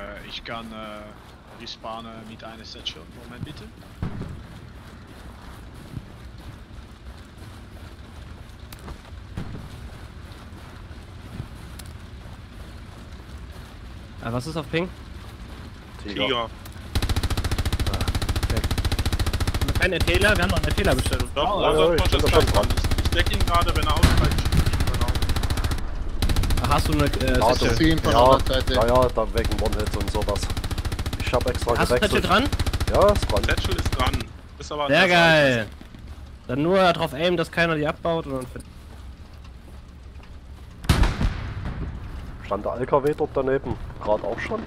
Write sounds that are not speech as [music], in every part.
Äh, ich kann äh, respawnen mit einer Satchel. Moment bitte. Ah, was ist auf Ping? Tiger. Tiger. Kein Erzähler, wir haben noch einen Erzähler bestellt. Doch, Oh, Lazar ja, ich Porsche bin ist da schon gleich dran. dran. Ich deck ihn gerade, wenn er aussteigt. Hast du eine äh, von ja, der Seite. ja, ja, da wegen One-Hits und sowas. Ich hab extra Hast du Satchel gewechselt. dran? Ja, ist dran. Satchel ist dran. Ist aber Sehr geil. Dann nur darauf aimen, dass keiner die abbaut und dann Stand der LKW dort daneben. Gerade auch schon.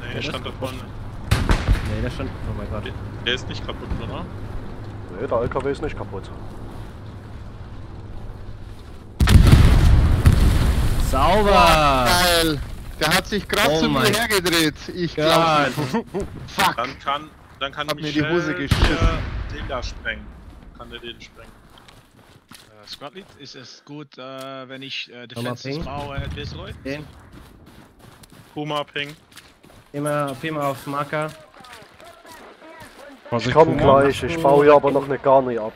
Nee, das stand da vorne. Nee, der stand. Oh mein Gott. Der ist nicht kaputt, oder? Nee, der LKW ist nicht kaputt. Sauber! Geil! Der hat sich gerade Oh zu mir hergedreht. Ich glaube. Fuck! Dann kann, dann kann Hab mir die Hose geschissen. den da sprengen. Kann der den sprengen. Äh, Squadlead, ist es gut, äh, wenn ich Nochmal Defenses Ping. baue, Herr Disloy? Den. Puma Ping. Immer, immer aufs Marker. Ich komm gleich, ich baue hier aber noch eine Garni ab.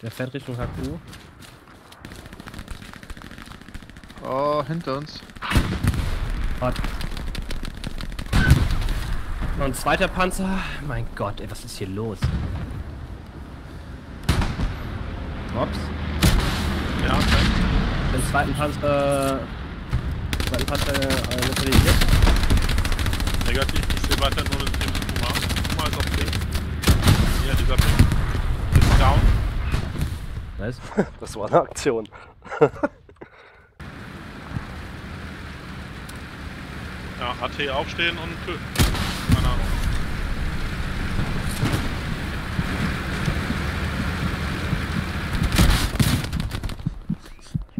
Der fährt Richtung HQ. Oh, hinter uns. Warte. Noch ein zweiter Panzer. Mein Gott, ey, was ist hier los? Ups. Ja, okay. Den zweiten Panzer. Zweiten Panzer äh, neutralisiert. Negativ. Ich sehe weiter nur den Puma. Puma ist auf Ping. Hier, dieser Ping. Ist down. Nice. [laughs] Das war eine Aktion. [laughs] Ja, AT aufstehen und töten. Keine Ahnung.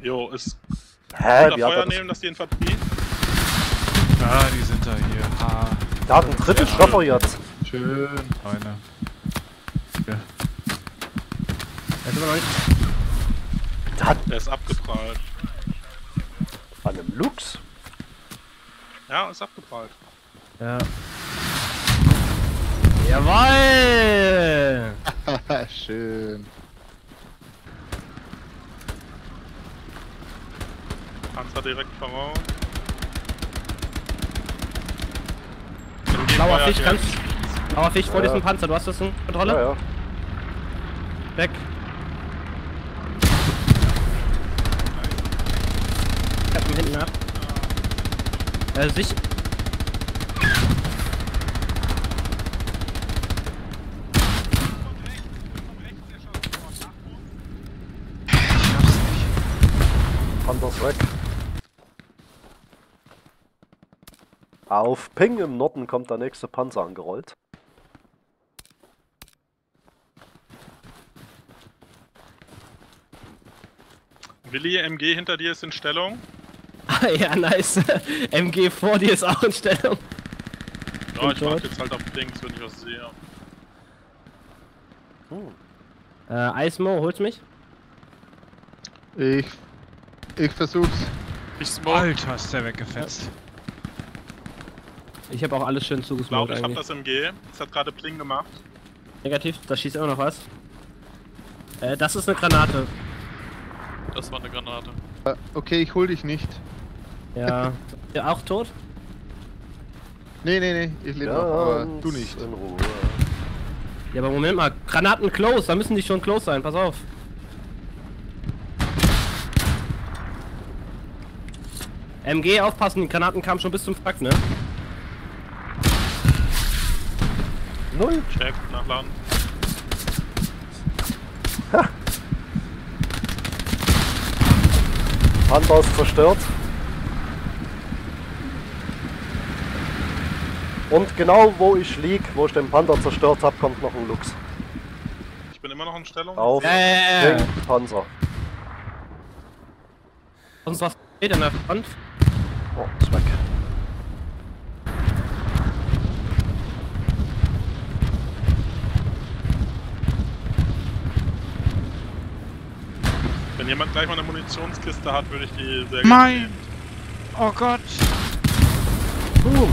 Jo, ist Hä, hat Feuer er das? nehmen, dass die Infanterie. Ah, die sind da hier. Ah, Der hat einen dritten Treffer jetzt. schön. Der hat Der ist abgeprallt. an einem Lux. Ja, ist abgeprallt. Ja. Jawoll! [laughs] Schön. Panzer direkt voraus. Blauer Fisch, kannst. Blauer Fisch vor Ja. diesem Panzer, du hast das in Kontrolle? Ja, ja. Weg. Ich hab ihn hinten ab. Äh, sich. Anders weg. Auf Ping im Norden kommt der nächste Panzer angerollt. Willi, MG hinter dir ist in Stellung. Ah, ja, nice. [laughs] MG vor dir ist auch in Stellung. Ja, ich warte jetzt halt auf Dings, wenn ich was sehe. Hm. Äh, Eismo, holst mich? Ich. Ich versuch's. Ich smoke. Alter, ist der weggefetzt. Ich habe auch alles schön zugesmoked ich hab eigentlich. das MG. Es hat gerade Pling gemacht. Negativ, da schießt immer noch was. Äh, das ist eine Granate. Das war eine Granate. Äh, Okay, ich hol dich nicht. Ja. ja auch tot? Nee, nee, nee, ich lebe noch, aber du nicht. In Ruhe. Ja, aber Moment mal. Granaten close, da müssen die schon close sein, pass auf. MG, aufpassen, die Granaten kamen schon bis zum Frack, ne? Null. Check, nachladen. Panther ist zerstört. Und genau wo ich lieg, wo ich den Panther zerstört habe, kommt noch ein Lux. Ich bin immer noch in Stellung. Auf Äh, Ping Panzer. sonst was steht an der Front. Oh, ist weg. Wenn jemand gleich mal eine Munitionskiste hat, würde ich die sehr gerne Mein! nehmen. Oh Gott! Boom.